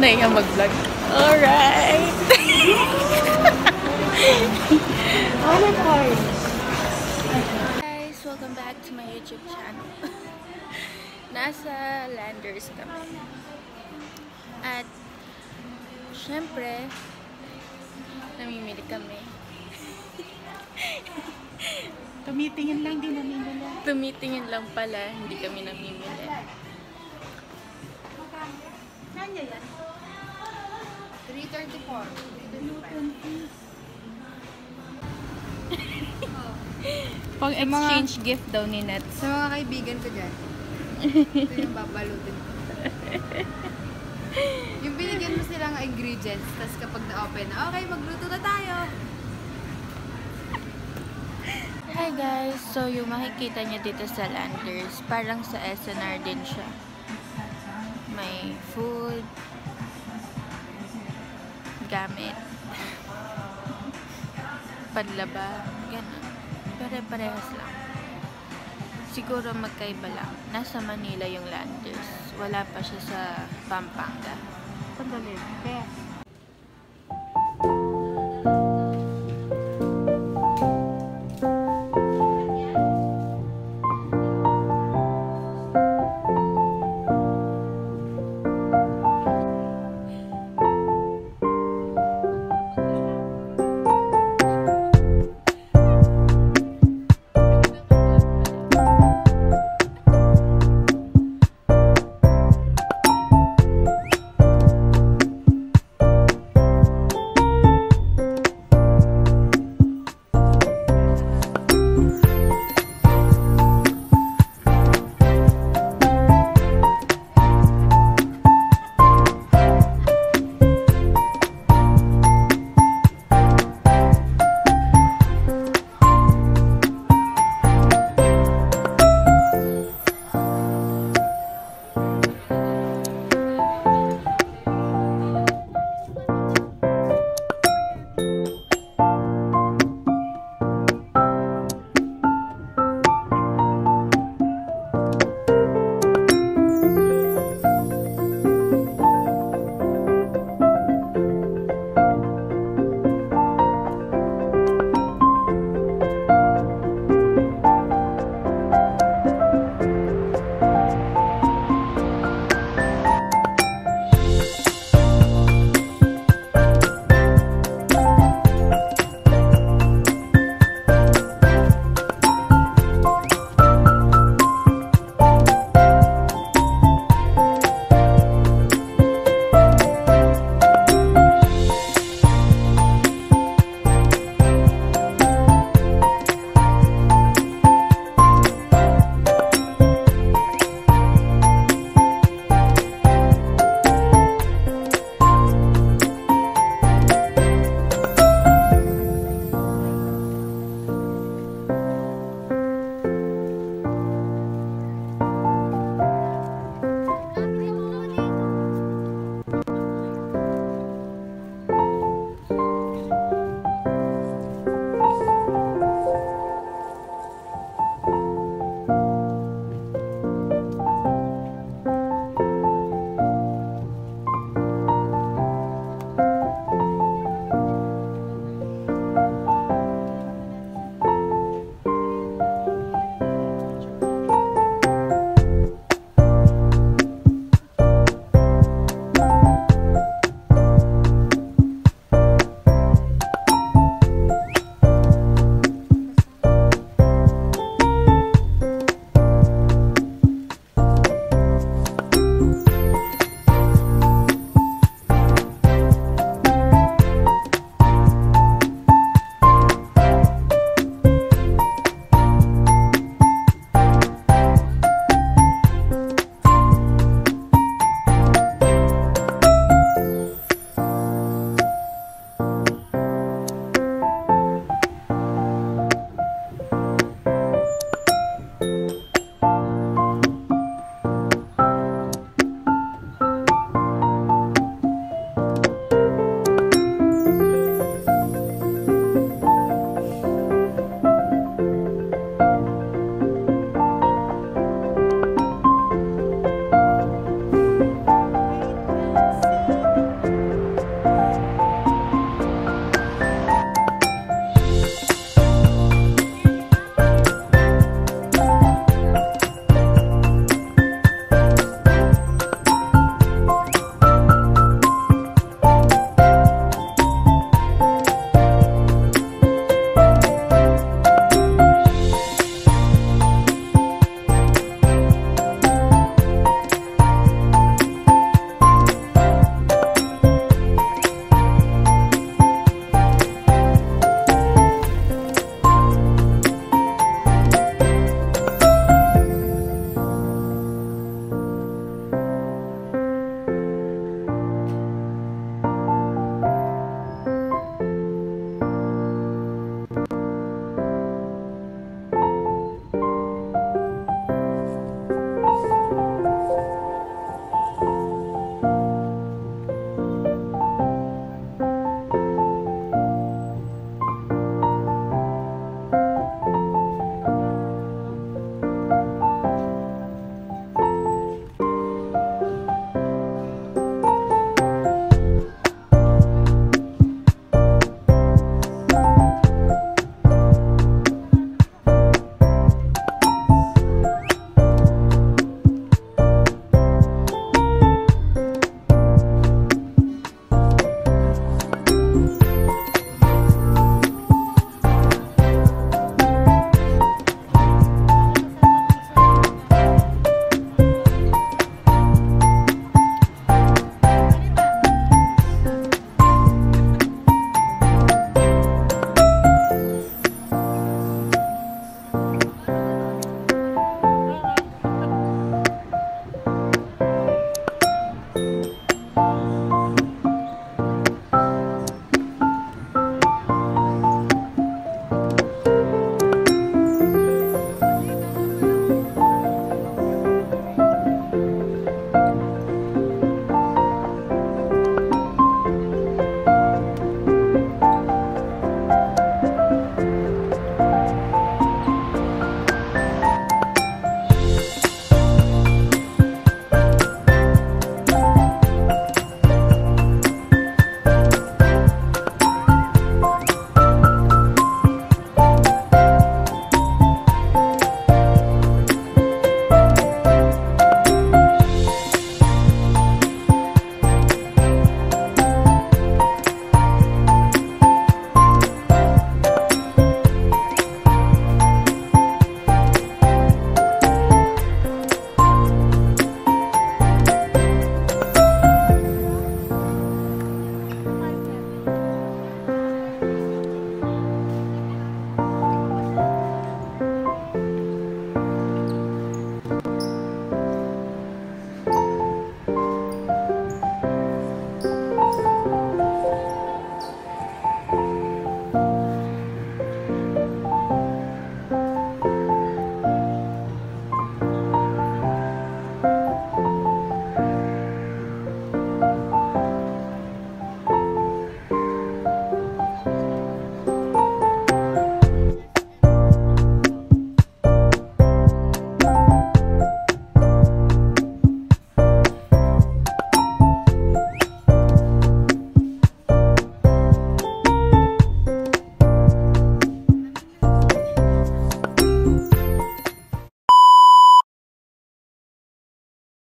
hindi ka mag-vlog. Alright! Ano part? Guys, welcome back to my YouTube channel. Nasa Landers kami. At, syempre, namimili kami. Tumitingin lang din namin nila. Tumitingin lang pala, hindi kami namimili. Saan niya yan? 334. Pang exchange gift daw ni Nets. Sa mga kaibigan ko dyan, ito yung babalutin ko. yung binigyan mo silang ingredients, tapos kapag na-open, okay, magluto na tayo. Hi guys! So, yung makikita niyo dito sa Landers, parang sa SNR din siya. May food, gamit, panlaba, ganun. Pare-parehas lang. Siguro magkaiba lang. Nasa Manila yung Landers. Wala pa siya sa Pampanga. Sandali. Kaya,